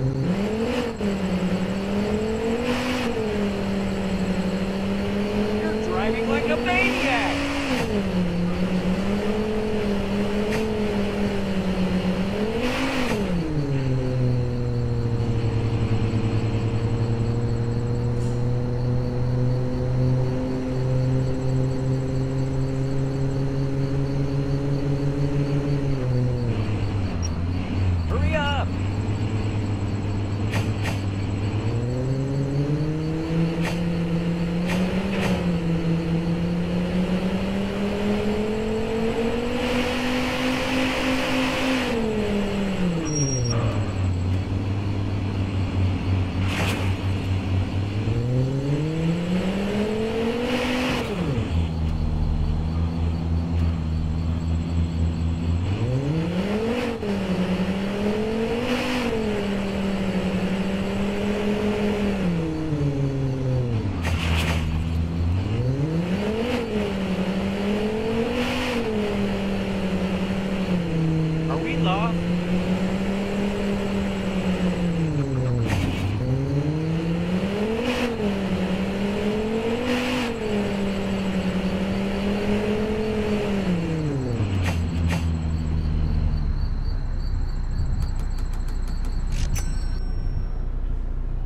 You're driving like a maniac! só